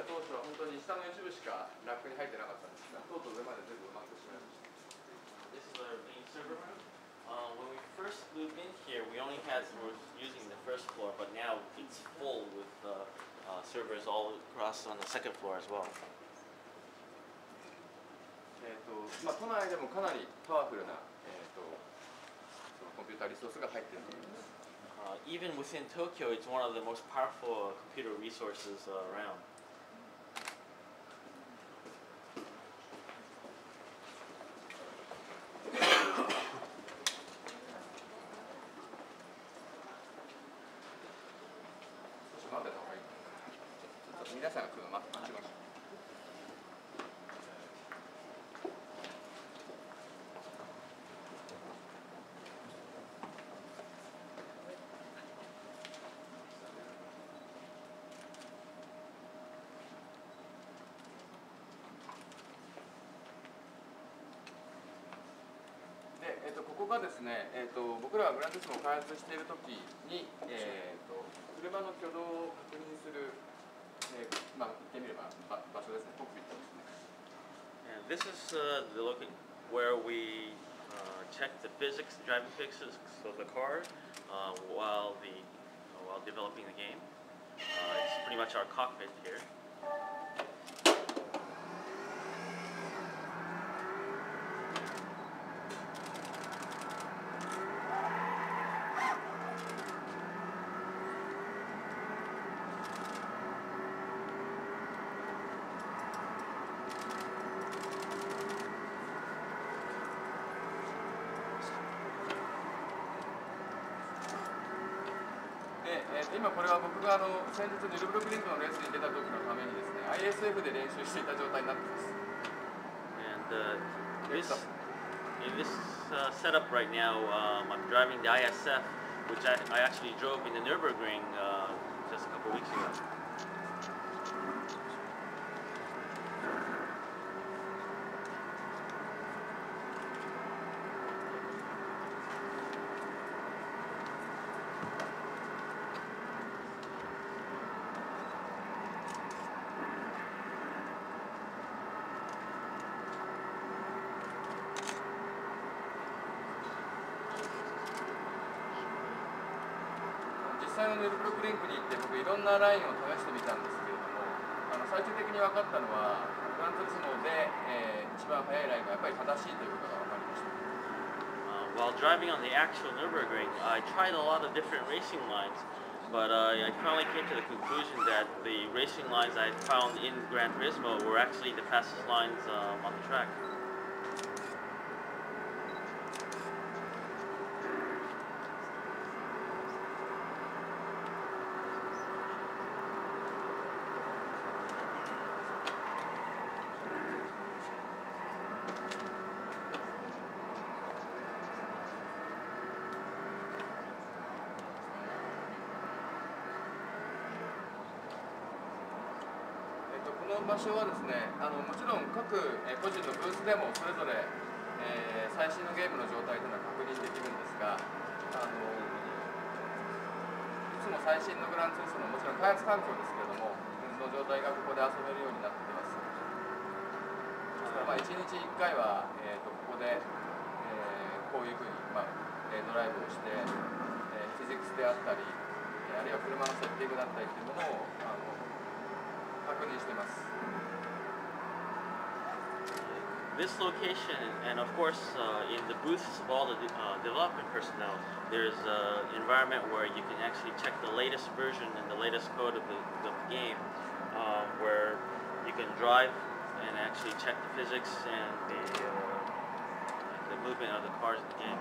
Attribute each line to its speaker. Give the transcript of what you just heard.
Speaker 1: した当初は本当に下の一部しかラックに入ってなかったんですが、とうとう上まで全部埋まってしまいました。
Speaker 2: This is our main server room. Uh, when we first moved in here, we only had we were using the first floor, but now it's full with uh, uh, servers all across on the second floor as well.
Speaker 1: えーとまあ、都内でもかなりパワフルな、えー、とそのコンピューターリソースが入っていると思います。
Speaker 2: Uh, even within Tokyo, it's one of the most powerful uh, computer resources uh, around.
Speaker 1: 少し待ってた方がいいかな。ちょっと皆さんが来るの待って待ちましょう。で、えっとここがですね、えっと僕らはグランツーリスモを開発しているときに、えっと車の挙動を確認する、えーまあ、言ってみればば場所ですね、コックピットですね。
Speaker 2: And this is uh, the look where we uh, check the physics, the driving physics of the car uh, while the uh, while developing the game. Uh, it's pretty much our cockpit here.
Speaker 1: 今これは僕があの先日ニュルブルクリンクのレースに出た時のためにですね、ISF で練習していた状態になっています。
Speaker 2: And uh, this in this uh, setup right now, um, I'm driving the ISF, which I, I actually drove in the Nurburgring uh, just a couple weeks ago.
Speaker 1: 際のニュルブルクリンクに行って僕いろんなラインを試してみたんですけれども、あの最終的に分かったのは、グランツーリスモで、えー一番速いラインがやっぱり正しいということが分かりました。
Speaker 2: Uh, while driving on the actual Nürburgring, I tried a lot of different racing lines, but uh, I finally came to the conclusion that the racing lines I found in Gran Turismo were actually the fastest lines um, on the track.
Speaker 1: の場所はですね、あのもちろん各、個人のブースでもそれぞれ、えー最新のゲームの状態というのは確認できるんですが、あのいつも最新のグランツースモのもちろん開発環境ですけれども、の状態がここで遊べるようになっています。ですからまあ1日1回は、えー、とここで、えーこういうふうに、まあえドライブをして、えーフィジックスであったり、あるいは車のセッティングだったりというものをあの 確認しています。
Speaker 2: This location, and of course, uh, in the booths of all the de- uh, development personnel, there's uh, an environment where you can actually check the latest version and the latest code of the, of the game, uh, where you can drive and actually check the physics and the, uh, the movement of the cars in the game.